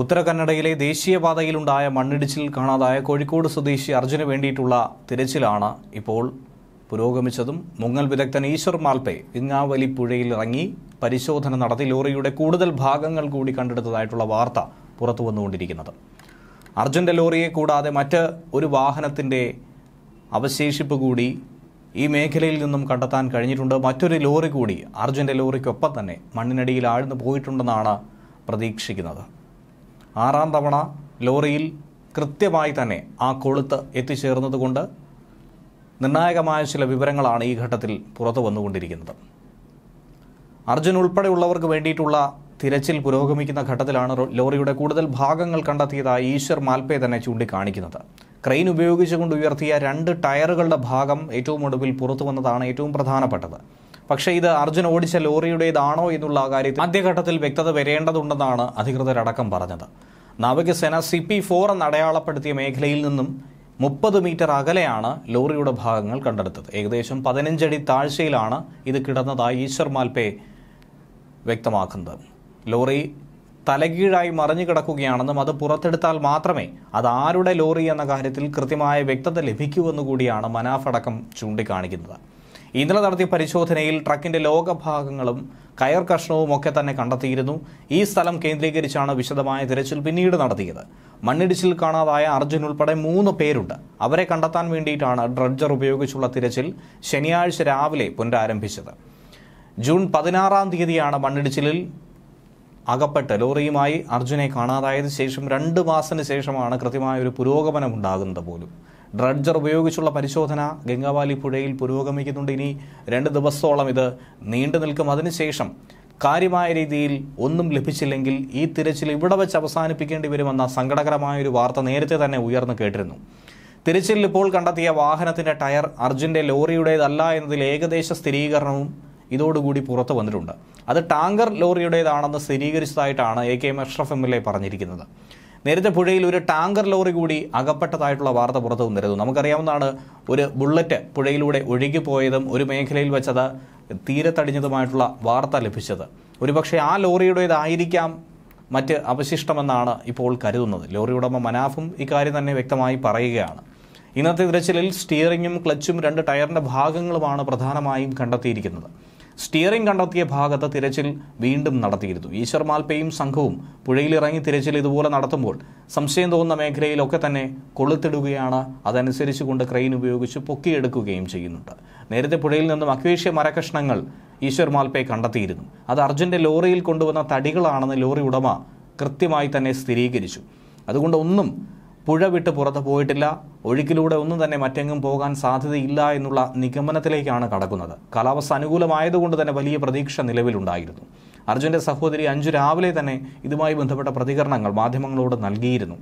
ഉത്തര കന്നഡയിലെ ദേശീയപാതയിലുണ്ടായ മണ്ണിടിച്ചിൽ കാണാതായ കോഴിക്കോട് സ്വദേശി അർജുന് വേണ്ടിയിട്ടുള്ള തിരച്ചിലാണ് ഇപ്പോൾ പുരോഗമിച്ചതും. മുങ്ങൽ വിദഗ്ധൻ ഈശ്വർ മാൽപെ ഇങ്ങാവലി പുഴയിൽ ഇറങ്ങി പരിശോധന നടത്തി ലോറിയുടെ കൂടുതൽ ഭാഗങ്ങൾ കൂടി കണ്ടെടുത്തതായിട്ടുള്ള വാർത്ത പുറത്തു വന്നുകൊണ്ടിരിക്കുന്നത്. അർജുന്റെ ലോറിയെ കൂടാതെ മറ്റ് ഒരു വാഹനത്തിന്റെ അവശേഷിപ്പ് കൂടി ഈ മേഖലയിൽ നിന്നും കണ്ടെത്താൻ കഴിഞ്ഞിട്ടുണ്ട്. മറ്റൊരു ലോറി കൂടി അർജുന്റെ ലോറിക്കൊപ്പം തന്നെ മണ്ണിനടിയിൽ ആഴ്ന്നു പോയിട്ടുണ്ടെന്നാണ് പ്രതീക്ഷിക്കുന്നത്. ആറാം തവണ ലോറിയിൽ കൃത്യമായി തന്നെ ആ കൊളുത്ത് എത്തിച്ചേർന്നതുകൊണ്ട് നിർണായകമായ ചില വിവരങ്ങളാണ് ഈ ഘട്ടത്തിൽ പുറത്തു വന്നുകൊണ്ടിരിക്കുന്നത്. അർജുൻ ഉൾപ്പെടെയുള്ളവർക്ക് വേണ്ടിയിട്ടുള്ള തിരച്ചിൽ പുരോഗമിക്കുന്ന ഘട്ടത്തിലാണ് ലോറിയുടെ കൂടുതൽ ഭാഗങ്ങൾ കണ്ടെത്തിയതായി ഈശ്വർ മാൽപേ തന്നെ ചൂണ്ടിക്കാണിക്കുന്നത്. ക്രെയിൻ ഉപയോഗിച്ചുകൊണ്ട് ഉയർത്തിയ രണ്ട് ടയറുകളുടെ ഭാഗം ഏറ്റവും ഒടുവിൽ പുറത്തു വന്നതാണ് ഏറ്റവും പ്രധാനപ്പെട്ടത്. പക്ഷേ ഇത് അർജുൻ ഓടിച്ച ലോറിയുടേതാണോ എന്നുള്ള കാര്യത്തിൽ ആദ്യഘട്ടത്തിൽ വ്യക്തത വരേണ്ടതുണ്ടെന്നാണ് അധികൃതരടക്കം പറഞ്ഞത്. നാവികസേന സി പി ഫോർ എന്ന് അടയാളപ്പെടുത്തിയ മേഖലയിൽ നിന്നും മുപ്പത് മീറ്റർ അകലെയാണ് ലോറിയുടെ ഭാഗങ്ങൾ കണ്ടെടുത്തത്. ഏകദേശം പതിനഞ്ചടി താഴ്ചയിലാണ് ഇത് കിടന്നതായി ഈശ്വർ മാൽപേ വ്യക്തമാക്കുന്നത്. ലോറി തലകീഴായി മറിഞ്ഞു കിടക്കുകയാണെന്നും അത് പുറത്തെടുത്താൽ മാത്രമേ അത് ആരുടെ ലോറി എന്ന കാര്യത്തിൽ കൃത്യമായ വ്യക്തത ലഭിക്കൂ കൂടിയാണ് മനാഫ് അടക്കം ചൂണ്ടിക്കാണിക്കുന്നത്. ഇന്നലെ നടത്തിയ പരിശോധനയിൽ ട്രക്കിന്റെ ലോകഭാഗങ്ങളും കയർ കഷ്ണവും ഒക്കെ തന്നെ കണ്ടെത്തിയിരുന്നു. ഈ സ്ഥലം കേന്ദ്രീകരിച്ചാണ് വിശദമായ തിരച്ചിൽ പിന്നീട് നടത്തിയത്. മണ്ണിടിച്ചിൽ കാണാതായ അർജുൻ ഉൾപ്പെടെ മൂന്ന് പേരുണ്ട്. അവരെ കണ്ടെത്താൻ വേണ്ടിയിട്ടാണ് ഡ്രഡ്ജർ ഉപയോഗിച്ചുള്ള തിരച്ചിൽ ശനിയാഴ്ച രാവിലെ പുനരാരംഭിച്ചത്. ജൂൺ പതിനാറാം തീയതിയാണ് മണ്ണിടിച്ചിലിൽ അകപ്പെട്ട് ലോറിയുമായി അർജുനെ കാണാതായത് ശേഷം രണ്ട് മാസത്തിന് ശേഷമാണ് കൃത്യമായ ഒരു പുരോഗമനം ഉണ്ടാകുന്നത് പോലും. ഡ്രഡ്ജർ ഉപയോഗിച്ചുള്ള പരിശോധന ഗംഗാവാലി പുഴയിൽ പുരോഗമിക്കുന്നുണ്ട്. ഇനി രണ്ട് ദിവസത്തോളം ഇത് നീണ്ടു നിൽക്കും. അതിനുശേഷം കാര്യമായ രീതിയിൽ ഒന്നും ലഭിച്ചില്ലെങ്കിൽ ഈ തിരച്ചിൽ ഇവിടെ വെച്ച് അവസാനിപ്പിക്കേണ്ടി വരുമെന്ന സങ്കടകരമായൊരു വാർത്ത നേരത്തെ തന്നെ ഉയർന്നു കേട്ടിരുന്നു. തിരച്ചിലിൽ ഇപ്പോൾ കണ്ടെത്തിയ വാഹനത്തിന്റെ ടയർ അർജുന്റെ ലോറിയുടേതല്ല എന്നതിൽ ഏകദേശ സ്ഥിരീകരണവും ഇതോടുകൂടി പുറത്തു വന്നിട്ടുണ്ട്. അത് ടാങ്കർ ലോറിയുടേതാണെന്ന് സ്ഥിരീകരിച്ചതായിട്ടാണ് A K M Ashraf M L A പറഞ്ഞിരിക്കുന്നത്. നേരത്തെ പുഴയിൽ ഒരു ടാങ്കർ ലോറി കൂടി അകപ്പെട്ടതായിട്ടുള്ള വാർത്ത പുറത്തു വന്നിരുന്നു. നമുക്കറിയാവുന്നതാണ് ഒരു ബുള്ളറ്റ് പുഴയിലൂടെ ഒഴുകിപ്പോയതും ഒരു മേഖലയിൽ വെച്ചത് തീരത്തടിഞ്ഞതുമായിട്ടുള്ള വാർത്ത ലഭിച്ചത്. ഒരുപക്ഷെ ആ ലോറിയുടേതായിരിക്കാം മറ്റ് അവശിഷ്ടമെന്നാണ് ഇപ്പോൾ കരുതുന്നത്. ലോറി ഉടമ മനാഫും ഇക്കാര്യം തന്നെ വ്യക്തമായി പറയുകയാണ്. ഇന്നത്തെ തിരച്ചിലിൽ സ്റ്റിയറിങ്ങും ക്ലച്ചും രണ്ട് ടയറിന്റെ ഭാഗങ്ങളുമാണ് പ്രധാനമായും കണ്ടെത്തിയിരിക്കുന്നത്. സ്റ്റിയറിംഗ് കണ്ടെത്തിയ ഭാഗത്ത് തിരച്ചിൽ വീണ്ടും നടത്തിയിരുന്നു. ഈശ്വർ മാൽപ്പയും സംഘവും പുഴയിലിറങ്ങി തിരച്ചിൽ ഇതുപോലെ നടത്തുമ്പോൾ സംശയം തോന്നുന്ന മേഖലയിലൊക്കെ തന്നെ കൊളുത്തിടുകയാണ്. അതനുസരിച്ച് കൊണ്ട് ക്രെയിൻ ഉപയോഗിച്ച് പൊക്കിയെടുക്കുകയും ചെയ്യുന്നുണ്ട്. നേരത്തെ പുഴയിൽ നിന്നും അക്വേഷ്യ മരകഷ്ണങ്ങൾ ഈശ്വർ മാൽപ്പയെ കണ്ടെത്തിയിരുന്നു. അത് അർജുന്റെ ലോറിയിൽ കൊണ്ടുവന്ന തടികളാണെന്ന് ലോറി ഉടമ കൃത്യമായി തന്നെ സ്ഥിരീകരിച്ചു. അതുകൊണ്ട് ഒന്നും പുഴ വിട്ട് പുറത്ത് പോയിട്ടില്ല. ഒഴുക്കിലൂടെ ഒന്നും തന്നെ മറ്റെങ്ങും പോകാൻ സാധ്യതയില്ല എന്നുള്ള നിഗമനത്തിലേക്കാണ് കടക്കുന്നത്. കാലാവസ്ഥ അനുകൂലമായതുകൊണ്ട് തന്നെ വലിയ പ്രതീക്ഷ നിലവിലുണ്ടായിരുന്നു. അർജുന്റെ സഹോദരി അഞ്ചു രാവിലെ തന്നെ ഇതുമായി ബന്ധപ്പെട്ട പ്രതികരണങ്ങൾ മാധ്യമങ്ങളോട് നൽകിയിരുന്നു.